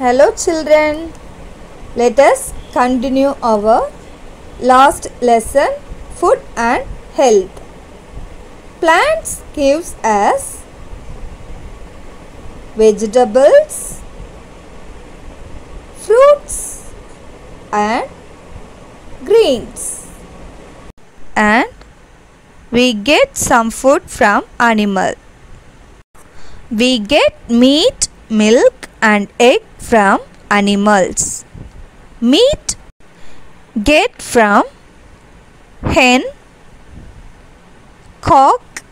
Hello children. Let us continue our last lesson food and health. Plants gives us vegetables, fruits and greens. And we get some food from animal. We get meat, milk and egg from animals. Meat get from hen, cock,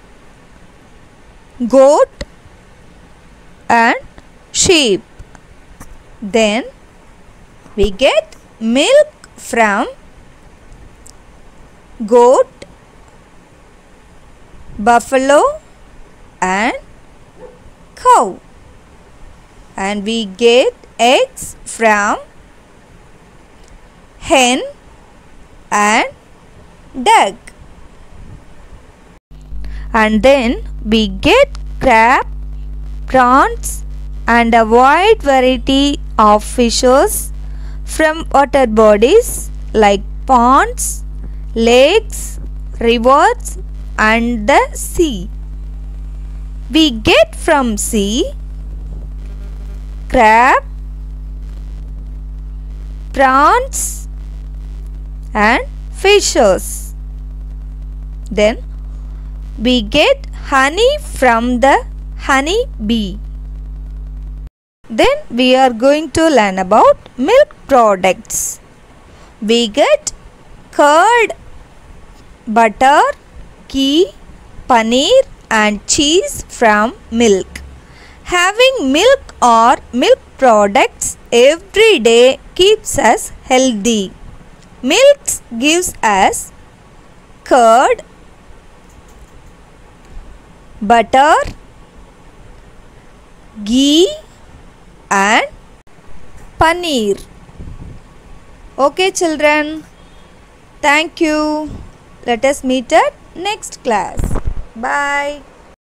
goat and sheep. Then we get milk from goat, buffalo and cow and we get eggs from hen and duck. And then we get crab prawns and a wide variety of fishes from water bodies like ponds lakes rivers and the sea. We get from sea crab prawns and fishes then we get honey from the honey bee. Then we are going to learn about milk products. We get curd butter ghee paneer and cheese from milk. Having milk or milk products every day keeps us healthy. Milk gives us curd butter ghee and paneer. Okay children. Thank you. Let us meet at next class. Bye